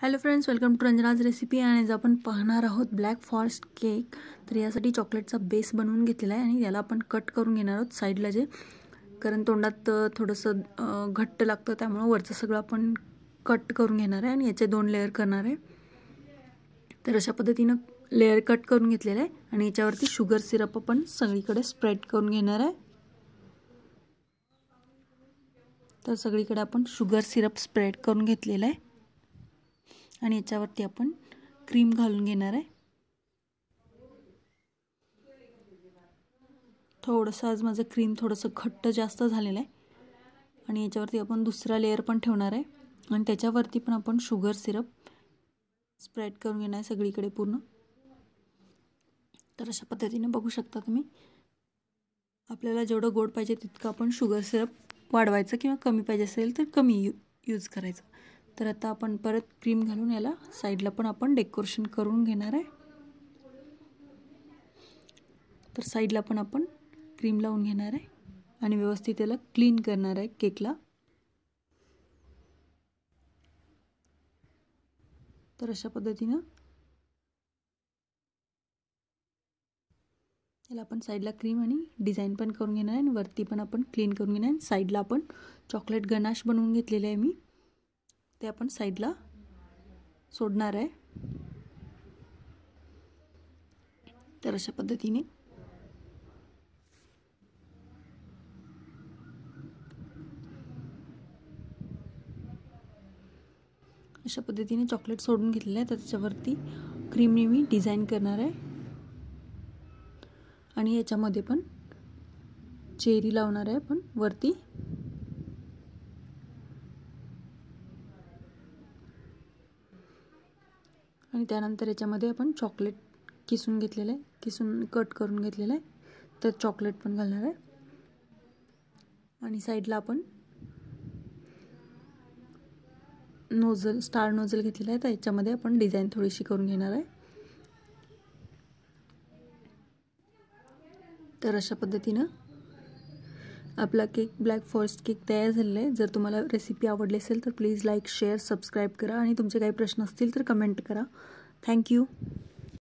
Hello friends welcome to Ranjana's recipe आणि आज आपण पाहणार आहोत ब्लॅक फॉरेस्ट केक तर यासाठी चॉकलेटचा बेस बनवून घेतलेला आहे आणि याला आपण कट करून घेणार आहोत साईडला जे. कारण तोंडात थोडंसं घट्ट लागतं त्यामुळं वरचं सगळं आपण कट करून घेणार आहे आणि याचे दोन लेअर करणार आहे. तर अशा पद्धतीनं लेअर कट करून घेतलेलं आहे आणि याच्यावरती शुगर सिरप आपण सगळीकडे स्प्रेड करून घेणार आहे. तर सगळीकडे आपण शुगर सिरप स्प्रेड करून घेतलेलं आहे. आणि याच्यावरती आपण क्रीम घालून घेणार आहे. थोडंसं आज माझं क्रीम थोडंसं घट्ट जास्त झालेलं आहे. आणि याच्यावरती आपण दुसरा लेअर पण ठेवणार आहे. आणि त्याच्यावरती पण आपण शुगर सिरप स्प्रेड करून घेणार आहे सगळीकडे पूर्ण. तर अशा पद्धतीने बघू शकता तुम्ही. आपल्याला जेवढं गोड पाहिजे तितकं आपण शुगर सिरप वाढवायचं किंवा कमी पाहिजे असेल तर कमी यू यूज करायचं. तर आता आपण परत क्रीम घालून याला साईडला पण आपण डेकोरेशन करून घेणार आहे. तर साईडला पण आपण क्रीम लावून घेणार आहे. आणि व्यवस्थित त्याला क्लीन करणार आहे केकला तर अशा पद्धतीनं याला आपण साईडला क्रीम आणि डिझाईन पण करून घेणार आहे आणि वरती पण आपण क्लीन करून घेणार आहे. साईडला आपण चॉकलेट गनाश बनवून घेतलेले आहे मी. ते आपण साईडला सोडणार आहे. तर अशा पद्धतीने अशा पद्धतीने चॉकलेट सोडून घेतलेलं आहे. तर त्याच्यावरती क्रीमने मी डिझाईन करणार आहे. आणि याच्यामध्ये पण चेरी लावणार आहे पण वरती आणि त्यानंतर याच्यामध्ये आपण चॉकलेट किसून घेतलेलं आहे. किसून कट करून घेतलेलं आहे. तर चॉकलेट पण घालणार आहे. आणि साईडला आपण नोझल स्टार नोझल घेतलेला आहे. तर याच्यामध्ये आपण डिझाईन थोडीशी करून घेणार आहे. तर अशा पद्धतीनं आपला केक ब्लॅक फॉरेस्ट केक तयार झालेला आहे. जर तुम्हाला रेसिपी आवडली असेल तर प्लीज लाईक शेअर सबस्क्राईब करा. आणि तुमचे काही प्रश्न असतील तर कमेंट करा. थँक्यू